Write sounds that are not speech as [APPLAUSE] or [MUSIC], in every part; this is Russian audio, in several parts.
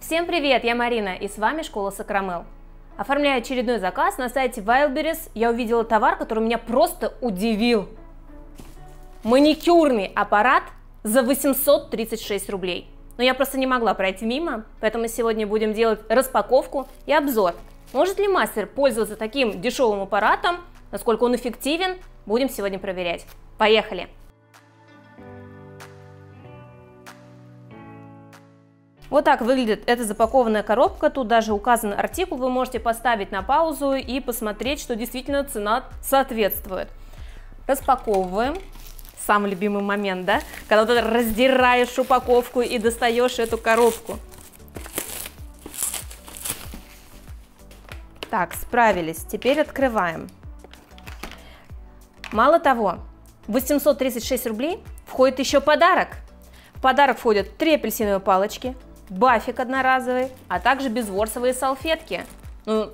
Всем привет, я Марина и с вами Школа Сакрамел. Оформляя очередной заказ на сайте Wildberries, я увидела товар, который меня просто удивил. Маникюрный аппарат за 836 рублей. Но я просто не могла пройти мимо, поэтому сегодня будем делать распаковку и обзор. Может ли мастер пользоваться таким дешевым аппаратом, насколько он эффективен, будем сегодня проверять. Поехали! Вот так выглядит эта запакованная коробка, тут даже указан артикул, вы можете поставить на паузу и посмотреть, что действительно цена соответствует. Распаковываем, самый любимый момент, да, когда ты раздираешь упаковку и достаешь эту коробку. Так, справились, теперь открываем. Мало того, 836 рублей входит еще подарок. В подарок входят три апельсиновые палочки, бафик одноразовый, а также безворсовые салфетки. Ну,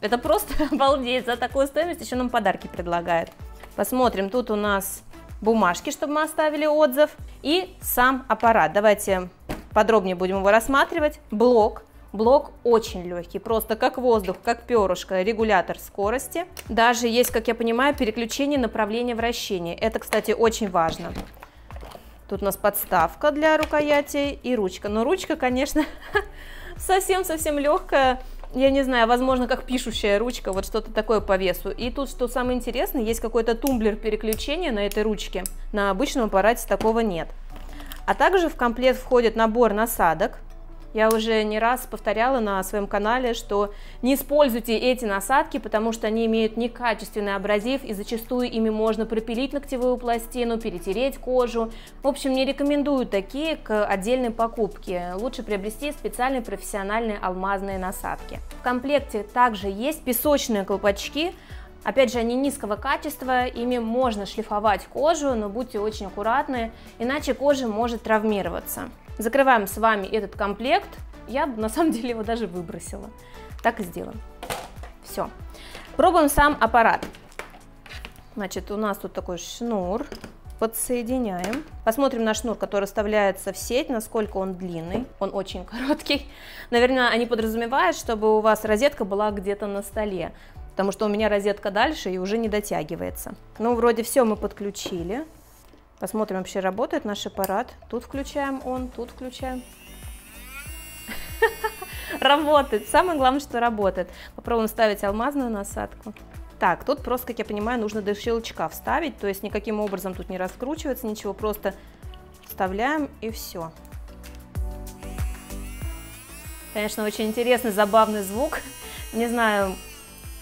это просто [LAUGHS] обалдеть, за такую стоимость еще нам подарки предлагают. Посмотрим, тут у нас бумажки, чтобы мы оставили отзыв, и сам аппарат. Давайте подробнее будем его рассматривать. Блок. Блок очень легкий, просто как воздух, как перышко, регулятор скорости. Даже есть, как я понимаю, переключение направления вращения. Это, кстати, очень важно. Тут у нас подставка для рукояти и ручка. Но ручка, конечно, [LAUGHS] совсем-совсем легкая. Я не знаю, возможно, как пишущая ручка, вот что-то такое по весу. И тут, что самое интересное, есть какой-то тумблер переключения на этой ручке. На обычном аппарате такого нет. А также в комплект входит набор насадок. Я уже не раз повторяла на своем канале, что не используйте эти насадки, потому что они имеют некачественный абразив и зачастую ими можно пропилить ногтевую пластину, перетереть кожу. В общем, не рекомендую такие к отдельной покупке. Лучше приобрести специальные профессиональные алмазные насадки. В комплекте также есть песочные колпачки, Опять же, они низкого качества, ими можно шлифовать кожу, но будьте очень аккуратны, иначе кожа может травмироваться. Закрываем с вами этот комплект. Я на самом деле его даже выбросила. Так и сделаем. Все. Пробуем сам аппарат. Значит, у нас тут такой шнур. Подсоединяем. Посмотрим на шнур, который вставляется в сеть, насколько он длинный. Он очень [LAUGHS] короткий. Наверное, они подразумевают, чтобы у вас розетка была где-то на столе. Потому что у меня розетка дальше и уже не дотягивается. Ну, вроде все мы подключили. Посмотрим, вообще работает наш аппарат. Тут включаем он, тут включаем. [LAUGHS] Работает. Самое главное, что работает. Попробуем ставить алмазную насадку. Так, тут просто, как я понимаю, нужно до щелчка вставить, то есть никаким образом тут не раскручивается ничего, просто вставляем и все. Конечно, очень интересный, забавный звук. Не знаю,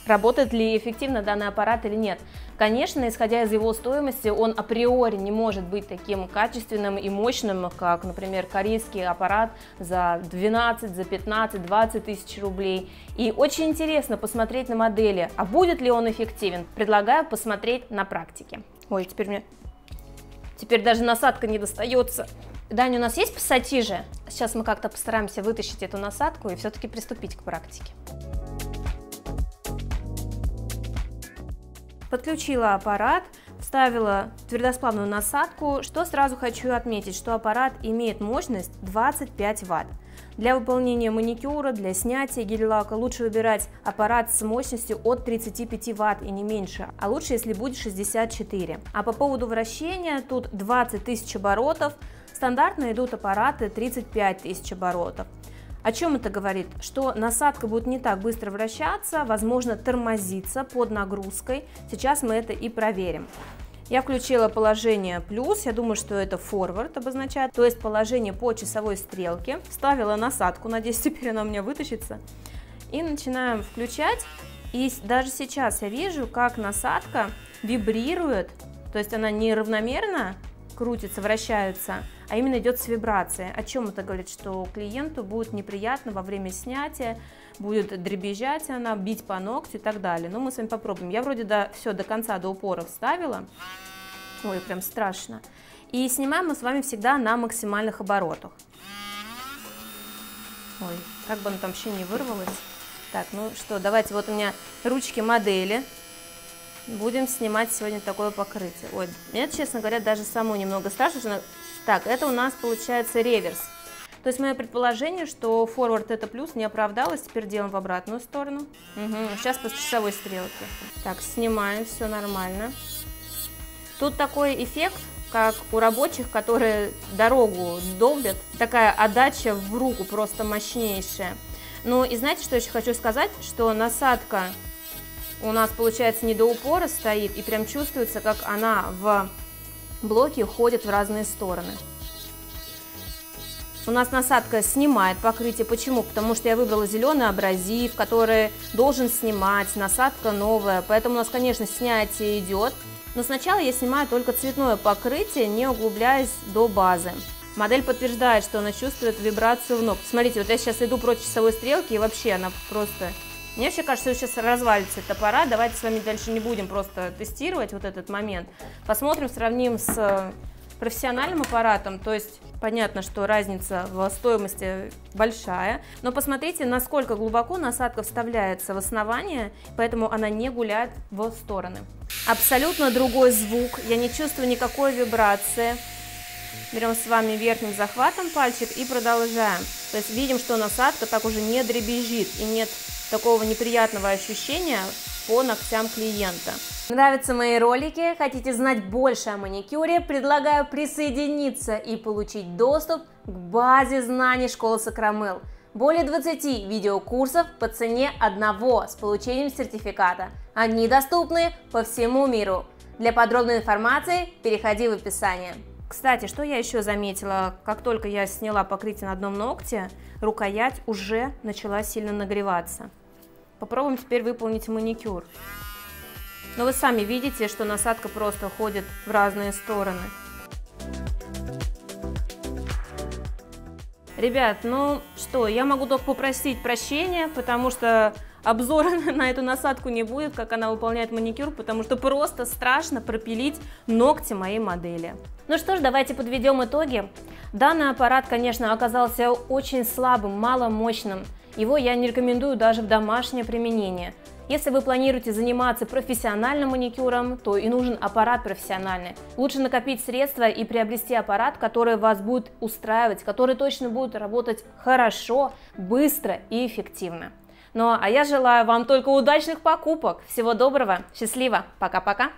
работает ли эффективно данный аппарат или нет. Конечно, исходя из его стоимости, он априори не может быть таким качественным и мощным, как, например, корейский аппарат за 12, за 15, 20 тысяч рублей. И очень интересно посмотреть на модели, а будет ли он эффективен. Предлагаю посмотреть на практике. Ой, теперь мне... Теперь даже насадка не достается. Даня, у нас есть пассатижи? Сейчас мы как-то постараемся вытащить эту насадку и все-таки приступить к практике. Подключила аппарат, вставила твердосплавную насадку. Что сразу хочу отметить, что аппарат имеет мощность 25 Вт. Для выполнения маникюра, для снятия гель-лака лучше выбирать аппарат с мощностью от 35 Вт и не меньше, а лучше, если будет 64. А по поводу вращения, тут 20 тысяч оборотов, стандартно идут аппараты 35 тысяч оборотов. О чем это говорит? Что насадка будет не так быстро вращаться, возможно тормозиться под нагрузкой. Сейчас мы это и проверим. Я включила положение плюс, я думаю, что это forward обозначает, то есть положение по часовой стрелке. Ставила насадку, надеюсь, [LAUGHS] теперь она у меня вытащится. И начинаем включать. И даже сейчас я вижу, как насадка вибрирует, то есть она не равномерно крутится, вращается, а именно идет с вибрацией. О чем это говорит? Что клиенту будет неприятно во время снятия, будет дребезжать она, бить по ногтю и так далее. Но мы с вами попробуем. Я вроде до, все до конца, до упора вставила. Ой, прям страшно. И снимаем мы с вами всегда на максимальных оборотах. Ой, как бы оно там вообще не вырвалось. Так, ну что, давайте, вот у меня ручки модели. Будем снимать сегодня такое покрытие. Ой, мне, честно говоря, даже саму немного страшно, так, это у нас получается реверс. То есть мое предположение, что форвард это плюс не оправдалось, теперь делаем в обратную сторону. Угу. Сейчас по часовой стрелке. Так, снимаем, все нормально. Тут такой эффект, как у рабочих, которые дорогу долбят. Такая отдача в руку просто мощнейшая. Ну и знаете, что еще хочу сказать? Что насадка у нас, получается, не до упора стоит, и прям чувствуется, как она в блоке уходит в разные стороны. У нас насадка снимает покрытие. Почему? Потому что я выбрала зеленый абразив, который должен снимать. Насадка новая. Поэтому у нас, конечно, снятие идет. Но сначала я снимаю только цветное покрытие, не углубляясь до базы. Модель подтверждает, что она чувствует вибрацию в ног. Смотрите, вот я сейчас иду против часовой стрелки, и вообще она просто... Мне вообще кажется, что сейчас развалится этот аппарат. Давайте с вами дальше не будем просто тестировать вот этот момент. Посмотрим, сравним с профессиональным аппаратом, то есть понятно, что разница в стоимости большая, но посмотрите, насколько глубоко насадка вставляется в основание, поэтому она не гуляет в стороны. Абсолютно другой звук, я не чувствую никакой вибрации. Берем с вами верхним захватом пальчик и продолжаем. То есть видим, что насадка так уже не дребезжит и нет такого неприятного ощущения по ногтям клиента. Нравятся мои ролики? Хотите знать больше о маникюре? Предлагаю присоединиться и получить доступ к базе знаний школы Сакрамел. Более 20 видеокурсов по цене одного с получением сертификата. Они доступны по всему миру. Для подробной информации переходи в описание. Кстати, что я еще заметила, как только я сняла покрытие на одном ногте, рукоять уже начала сильно нагреваться. Попробуем теперь выполнить маникюр. Но вы сами видите, что насадка просто ходит в разные стороны. Ребят, ну что, я могу только попросить прощения, потому что обзора [LAUGHS] на эту насадку не будет, как она выполняет маникюр, потому что просто страшно пропилить ногти моей модели. Ну что ж, давайте подведем итоги. Данный аппарат, конечно, оказался очень слабым, маломощным. Его я не рекомендую даже в домашнее применение. Если вы планируете заниматься профессиональным маникюром, то и нужен аппарат профессиональный. Лучше накопить средства и приобрести аппарат, который вас будет устраивать, который точно будет работать хорошо, быстро и эффективно. Ну а я желаю вам только удачных покупок. Всего доброго, счастливо, пока-пока.